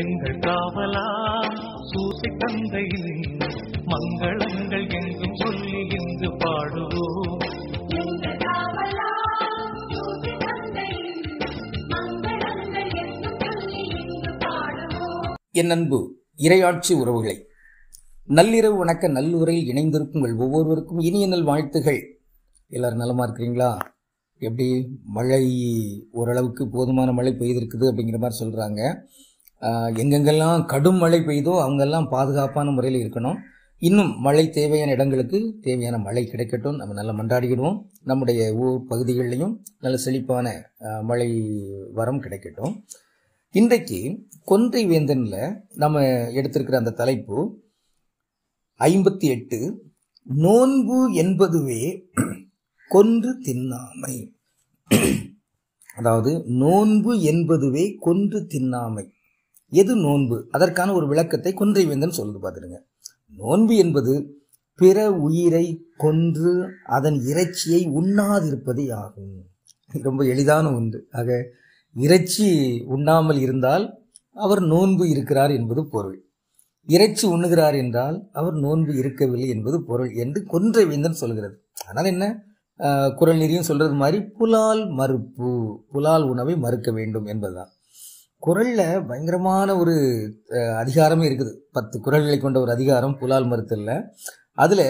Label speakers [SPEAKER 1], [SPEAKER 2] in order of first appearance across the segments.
[SPEAKER 1] எங்கள் காவலா சூசி தந்தையில் மங்களங்கள் எங்கும் சொல்லி இங்கு பாடுவோம்
[SPEAKER 2] என் அன்பு இரையாட்சி உறவுகளை நள்ளிரவு வணக்க நல்லுரையில் இணைந்திருக்கும் ஒவ்வொருவருக்கும் இனிய நல் வாழ்த்துகள் எல்லாரும் நலமாக இருக்கிறீங்களா எப்படி மழை ஓரளவுக்கு போதுமான மழை பெய்திருக்குது அப்படிங்கிற மாதிரி சொல்கிறாங்க எங்கெங்கெல்லாம் கடும் மழை பெய்தோ அவங்கெல்லாம் பாதுகாப்பான முறையில் இருக்கணும் இன்னும் மழை தேவையான இடங்களுக்கு தேவையான மழை கிடைக்கட்டும் நம்ம நல்லா மண்டாடிக்கிடுவோம் நம்முடைய ஊர் பகுதிகளிலையும் நல்ல செழிப்பான மழை வரம் கிடைக்கட்டும் இன்றைக்கு கொன்றை வேந்தனில் நம்ம எடுத்திருக்கிற அந்த தலைப்பு ஐம்பத்தி எட்டு நோன்பு என்பதுவே கொன்று தின்னாமை அதாவது நோன்பு என்பதுவே கொன்று தின்னாமை எது நோன்பு அதற்கான ஒரு விளக்கத்தை குன்றை வேந்தன் சொல்லுது பார்த்துருங்க நோன்பு என்பது பிற உயிரை கொன்று அதன் இறைச்சியை உண்ணாதிருப்பதே ஆகும் ரொம்ப எளிதான ஒன்று ஆக இறைச்சி உண்ணாமல் இருந்தால் அவர் நோன்பு இருக்கிறார் என்பது பொருள் இறைச்சி உண்ணுகிறார் என்றால் அவர் நோன்பு இருக்கவில்லை என்பது பொருள் என்று கொன்றை வேந்தன் சொல்கிறது ஆனால் என்ன குரல் நெறியும் சொல்கிறது மாதிரி புலால் மறுப்பு புலால் உணவை மறுக்க வேண்டும் என்பதுதான் குரலில் பயங்கரமான ஒரு அதிகாரமே இருக்குது பத்து குரல்களை கொண்ட ஒரு அதிகாரம் புலால் மருத்தில் அதில்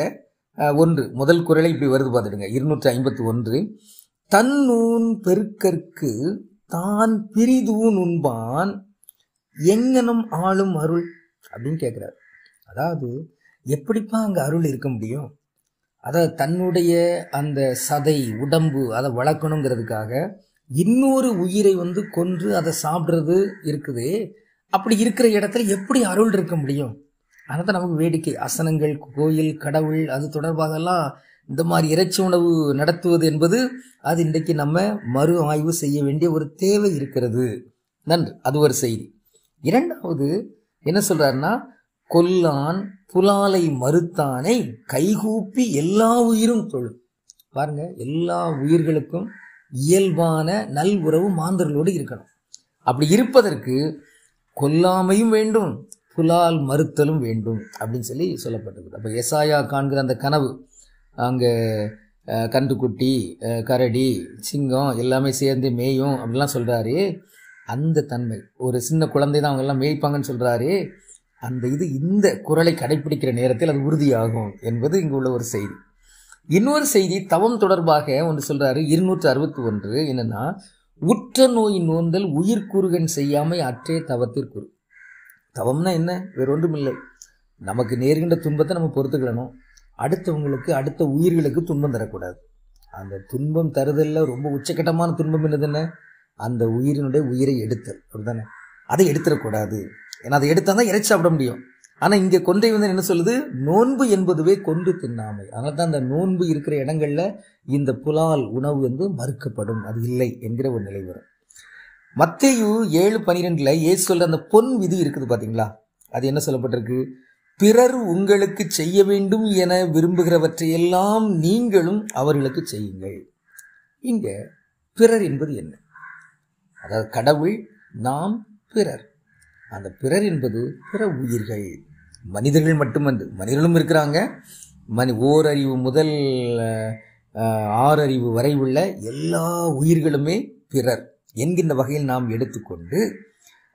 [SPEAKER 2] ஒன்று முதல் குரலை இப்படி வருது பார்த்துடுங்க இருநூற்றி ஐம்பத்தி ஒன்று தன்னூன் பெருக்கற்கு தான் பிரிதூன் உண்பான் எங்கனும் ஆளும் அருள் அப்படின்னு கேட்குறாரு அதாவது எப்படிப்பா அங்கே அருள் இருக்க முடியும் அதாவது தன்னுடைய அந்த சதை உடம்பு அதை வளர்க்கணுங்கிறதுக்காக இன்னொரு உயிரை வந்து கொன்று அதை சாப்பிட்றது இருக்குது அப்படி இருக்கிற இடத்துல எப்படி அருள் இருக்க முடியும் அதனால் நமக்கு வேடிக்கை அசனங்கள் கோயில் கடவுள் அது தொடர்பாகலாம் இந்த மாதிரி இறைச்சி உணவு நடத்துவது என்பது அது இன்றைக்கு நம்ம மறு ஆய்வு செய்ய வேண்டிய ஒரு தேவை இருக்கிறது நன்று அது ஒரு செய்தி இரண்டாவது என்ன சொல்கிறாருன்னா கொல்லான் புலாலை மறுத்தானை கைகூப்பி எல்லா உயிரும் தொழும் பாருங்க எல்லா உயிர்களுக்கும் இயல்பான நல் உறவு மாந்தர்களோடு இருக்கணும் அப்படி இருப்பதற்கு கொல்லாமையும் வேண்டும் புலால் மறுத்தலும் வேண்டும் அப்படின்னு சொல்லி சொல்லப்பட்டிருக்கு அப்போ எசாயா காண்கிற அந்த கனவு அங்கே கன்றுக்குட்டி கரடி சிங்கம் எல்லாமே சேர்ந்து மேயும் அப்படிலாம் சொல்கிறாரு அந்த தன்மை ஒரு சின்ன குழந்தை தான் அவங்க எல்லாம் மேய்ப்பாங்கன்னு சொல்கிறாரு அந்த இது இந்த குரலை கடைப்பிடிக்கிற நேரத்தில் அது உறுதியாகும் என்பது இங்கு உள்ள ஒரு செய்தி இன்னொரு செய்தி தவம் தொடர்பாக ஒன்று சொல்கிறாரு இருநூற்று அறுபத்தி ஒன்று என்னென்னா உற்ற நோய் நோந்தல் உயிர்க்குறுகன் செய்யாமை அற்றே தவத்திற்குரு தவம்னா என்ன வேற ஒன்றும் இல்லை நமக்கு நேர்கின்ற துன்பத்தை நம்ம பொறுத்துக்கிடணும் அடுத்தவங்களுக்கு அடுத்த உயிர்களுக்கு துன்பம் தரக்கூடாது அந்த துன்பம் தருதலில் ரொம்ப உச்சக்கட்டமான துன்பம் என்னது என்ன அந்த உயிரினுடைய உயிரை எடுத்தல் அப்படிதானே அதை எடுத்துடக்கூடாது ஏன்னா அதை எடுத்தால் தான் இறைச்சி சாப்பிட முடியும் ஆனால் இங்கே கொண்டை வந்து என்ன சொல்லுது நோன்பு என்பதுவே கொண்டு தின்னாமை அதனால தான் அந்த நோன்பு இருக்கிற இடங்களில் இந்த புலால் உணவு வந்து மறுக்கப்படும் அது இல்லை என்கிற ஒரு நிலை வரும் மத்தையு ஏழு பனிரெண்டில் ஏ சொல்கிற அந்த பொன் விதி இருக்குது பார்த்தீங்களா அது என்ன சொல்லப்பட்டிருக்கு பிறர் உங்களுக்கு செய்ய வேண்டும் என விரும்புகிறவற்றையெல்லாம் நீங்களும் அவர்களுக்கு செய்யுங்கள் இங்கே பிறர் என்பது என்ன அதாவது கடவுள் நாம் பிறர் அந்த பிறர் என்பது பிற உயிர்கள் மனிதர்கள் மட்டும் வந்து மனிதர்களும் இருக்கிறாங்க மனி ஓரறிவு முதல் ஆறறிவு வரை உள்ள எல்லா உயிர்களுமே பிறர் என்கின்ற வகையில் நாம் எடுத்துக்கொண்டு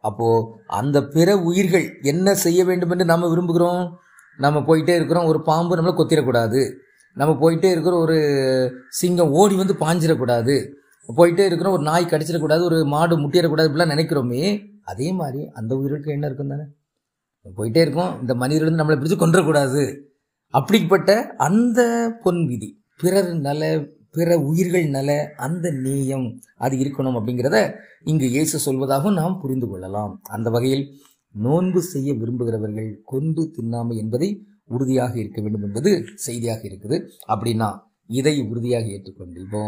[SPEAKER 2] அப்போது அந்த பிற உயிர்கள் என்ன செய்ய வேண்டும் என்று நாம் விரும்புகிறோம் நம்ம போயிட்டே இருக்கிறோம் ஒரு பாம்பு நம்மளை கொத்திடக்கூடாது நம்ம போயிட்டே இருக்கிற ஒரு சிங்கம் ஓடி வந்து பாஞ்சிடக்கூடாது போயிட்டே இருக்கிறோம் ஒரு நாய் கடிச்சிடக்கூடாது ஒரு மாடு முட்டிடக்கூடாது இப்படிலாம் நினைக்கிறோமே அதே மாதிரி அந்த உயிர்களுக்கு என்ன இருக்கும் தானே போயிட்டே இருக்கும் இந்த மனிதர்கள் நம்மளை பிடிச்சி கொன்றக்கூடாது அப்படிப்பட்ட அந்த பொன் விதி பிறர் நல பிற உயிர்கள் நல அந்த நேயம் அது இருக்கணும் அப்படிங்கிறத இங்கு இயேசு சொல்வதாகவும் நாம் புரிந்து கொள்ளலாம் அந்த வகையில் நோன்பு செய்ய விரும்புகிறவர்கள் கொண்டு தின்னாமை என்பதை உறுதியாக இருக்க வேண்டும் என்பது செய்தியாக இருக்குது அப்படின்னா இதை உறுதியாக ஏற்றுக்கொண்டு இப்போ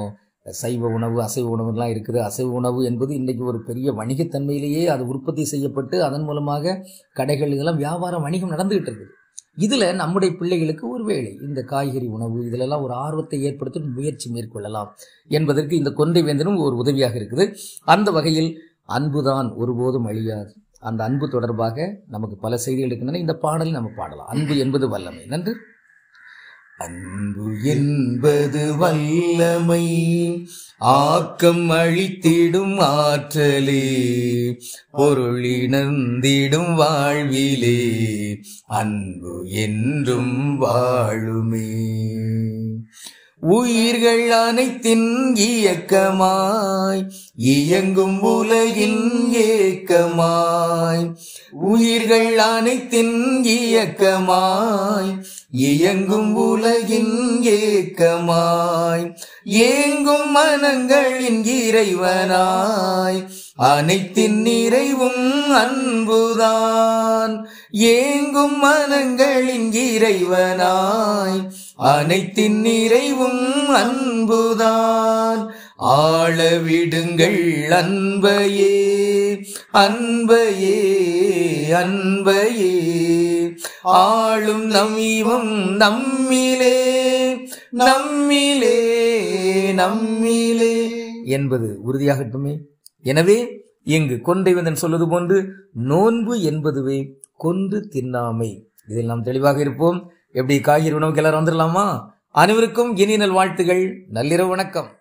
[SPEAKER 2] சைவ உணவு அசைவ உணவுலாம் இருக்குது அசைவ உணவு என்பது இன்றைக்கி ஒரு பெரிய வணிகத்தன்மையிலேயே அது உற்பத்தி செய்யப்பட்டு அதன் மூலமாக கடைகள் இதெல்லாம் வியாபாரம் வணிகம் நடந்துகிட்டு இருக்குது இதில் நம்முடைய பிள்ளைகளுக்கு ஒரு வேலை இந்த காய்கறி உணவு இதிலெல்லாம் ஒரு ஆர்வத்தை ஏற்படுத்தி முயற்சி மேற்கொள்ளலாம் என்பதற்கு இந்த கொந்தை வேந்தனும் ஒரு உதவியாக இருக்குது அந்த வகையில் அன்புதான் ஒருபோதும் அழியாது அந்த அன்பு தொடர்பாக நமக்கு பல செய்திகள் இருக்கின்றன இந்த பாடலை நம்ம பாடலாம் அன்பு என்பது வல்லமை நன்று
[SPEAKER 1] அன்பு என்பது வல்லமை ஆக்கம் அழித்திடும் ஆற்றலே பொருளினந்திடும் வாழ்விலே அன்பு என்றும் வாழுமே உயிர்கள் அனைத்தின் இயக்கமாய் இயங்கும் உலகின் ஏக்கமாய் உயிர்கள் அனைத்தின் இயக்கமாய் இயங்கும் உலகின் ஏக்கமாய் ஏங்கும் மனங்களின் இறைவனாய் அனைத்தின் நிறைவும் அன்புதான் ஏங்கும் மனங்களின் இறைவனாய் அனைத்தின் நிறைவும் அன்புதான் ஆளவிடுங்கள் அன்பையே அன்பையே அன்பையே ஆளும் நம்மிவம் நம்மிலே நம்மிலே நம்மிலே
[SPEAKER 2] என்பது உறுதியாகட்டுமே எனவே இங்கு கொண்டைவந்தன் சொல்வது போன்று நோன்பு என்பதுவே கொன்று தின்னாமை இதில் நாம் தெளிவாக இருப்போம் எப்படி காய்கறி உணவுக்கு எல்லாரும் வந்துடலாமா அனைவருக்கும் இனி நல் வாழ்த்துகள் நள்ளிரவு வணக்கம்